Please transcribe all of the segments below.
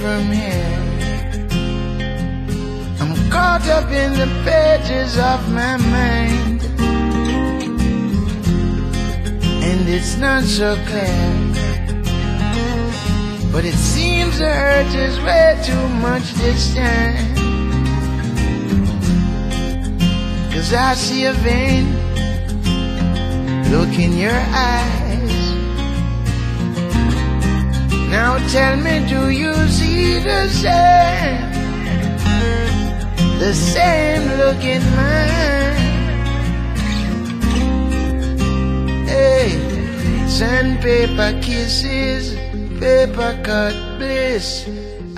from here. I'm caught up in the pages of my mind, and it's not so clear. But it seems the hurt is way too much this time. Cause I see a vain look in your eyes. Now tell me, do you see the same? The same look in mine. Hey, sandpaper kisses, paper cut bliss.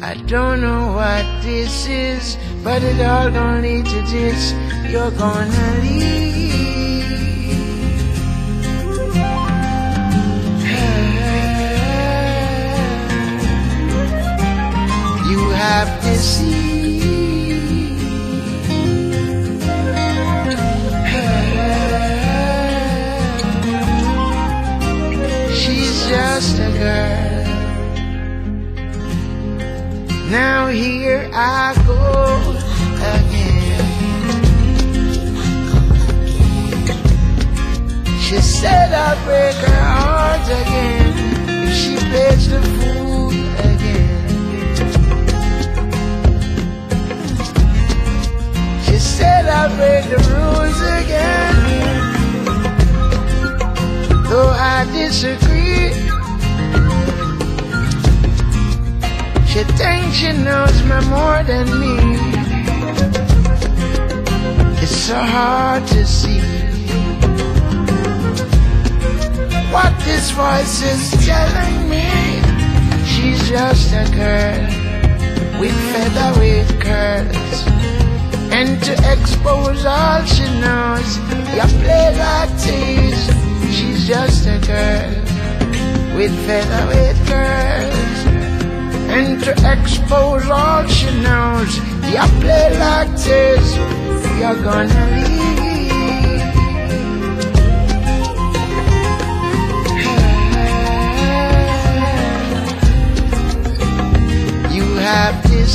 I don't know what this is, but it all gonna lead to this. You're gonna leave. Just a girl. Now here I go again. She said I'd break her heart again if she plays the fool disagree, she thinks she knows me more than me. It's so hard to see what this voice is telling me. She's just a girl with featherweight curls. And to expose all she knows, you play like tease. Just a girl with featherweight curls. And to expose all she knows, you play like tease. You're gonna leave. You have to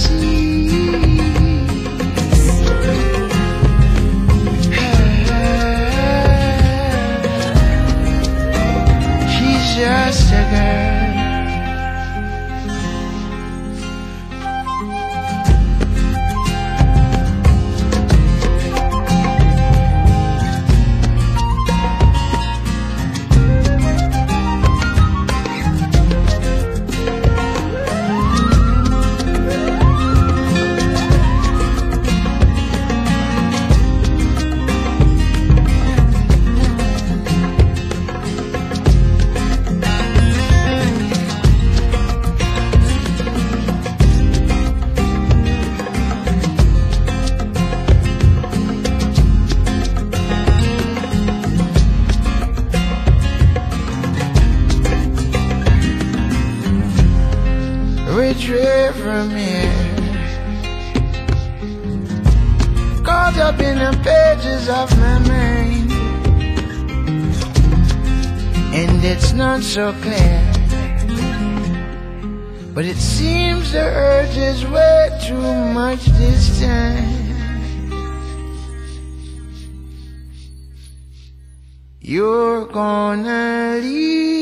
Way from here? Caught up in the pages of my mind, and it's not so clear. But it seems the urge is way too much this time. You're gonna leave.